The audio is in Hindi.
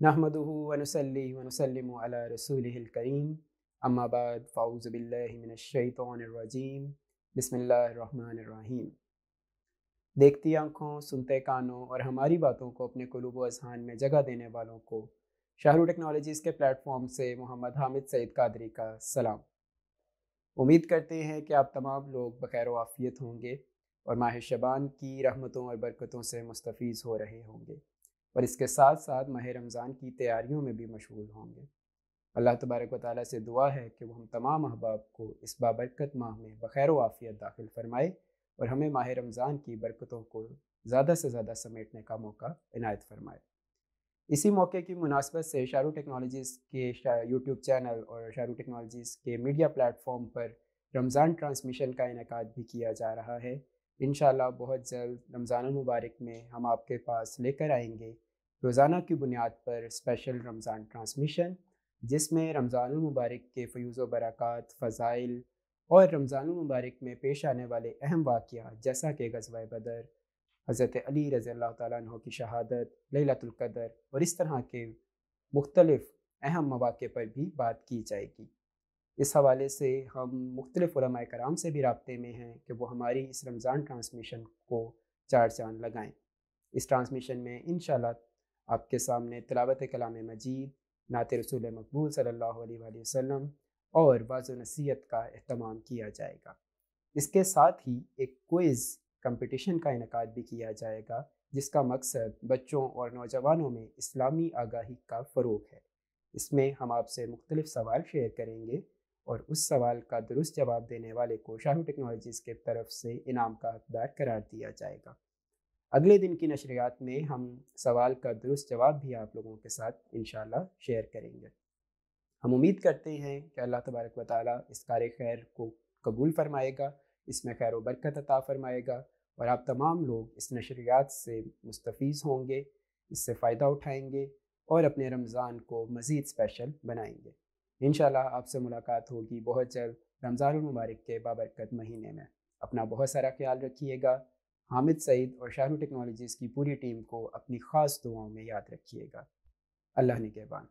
नहमदहू वनसली अम्माबाद फ़ाउज़बिल्लिमिनश्शैतानिर्रजीम बिस्मिल्लाहिर्रहमानिर्रहीम देखती आँखों, सुनते कानों और हमारी बातों को अपने कुलूब अजहान में जगह देने वालों को शाहरू टेक्नोलॉजीज़ के प्लेटफॉर्म से मोहम्मद हामिद सईद कादरी का सलाम। उम्मीद करते हैं कि आप तमाम लोग बखैर वाफ़ियत होंगे और माह शबान की रहमतों और बरकतों से मुस्तफ़ हो रहे होंगे। और इसके साथ साथ माह रमज़ान की तैयारियों में भी मशगूल होंगे। अल्लाह तबारक वाली से दुआ है कि वह हम तमाम अहबाब को इस बाबरकत माह में बखैर वाफ़ियत दाखिल फरमाए और हमें माह रमज़ान की बरकतों को ज़्यादा से ज़्यादा समेटने का मौका इनायत फरमाए। इसी मौके की मुनासबत से शारू टेक्नोलॉजीज़ के यूट्यूब चैनल और शारू टेक्नोलॉजीज़ के मीडिया प्लेटफॉर्म पर रमज़ान ट्रांसमिशन का इनका भी किया जा रहा है। इन बहुत जल्द रमज़ान मुबारक में हम आपके पास लेकर आएँगे। रोज़ाना की बुनियाद पर स्पेशल रमज़ान ट्रांसमिशन, जिसमें रमज़ान मुबारक के फ्यूज़ बरक़ात, फ़ज़ाइल और रमज़ान मुबारक में पेश आने वाले अहम वाक़ जैसा कि गजवा बदर, हज़रत अली रज़ी अल्लाह तु की शहादत लतुल्क़दर और इस तरह के मुख्तलफ़ अहम मौाक़े पर भी बात की जाएगी। इस हवाले से हम मुख्तलिफ़ कराम से भी रबते में हैं कि वो हमारी इस रमज़ान ट्रांसमिशन को चार चाँद लगाएँ। इस ट्रांसमिशन में इन आपके सामने तलावत कलाम मजीद, नात रसूल मकबूल अलैहि वसल्लम और बाज़ नसीहत का अहतमाम किया जाएगा। इसके साथ ही एक क्विज़ कंपटीशन का इनका भी किया जाएगा, जिसका मकसद बच्चों और नौजवानों में इस्लामी आगाही का फ़रोग है। इसमें हम आपसे मुख्तलिफ़ सवाल शेयर करेंगे और उस सवाल का दुरुस्त जवाब देने वाले को शाहू टेक्नोलॉजीज़ के तरफ़ से इनाम का हकदार करार दिया जाएगा। अगले दिन की नशरियात में हम सवाल का दुरुस्त जवाब भी आप लोगों के साथ इन शेयर करेंगे। हम उम्मीद करते हैं कि अल्लाह तबारक व ताली इस कार खैर को कबूल फरमाएगा, इसमें खैर बरकत अता फरमाएगा और आप तमाम लोग इस नशरियात से मुस्तफ़ होंगे, इससे फ़ायदा उठाएँगे और अपने रमज़ान को मज़ीद स्पेशल बनाएँगे। इन आपसे मुलाकात होगी बहुत जल्द रमज़ान मुबारक के बाबरकत महीने में। अपना बहुत सारा ख्याल रखिएगा। हामिद सईद और शाहरुख टेक्नोलॉजीज़ की पूरी टीम को अपनी ख़ास दुआओं में याद रखिएगा। अल्लाह ने कहबान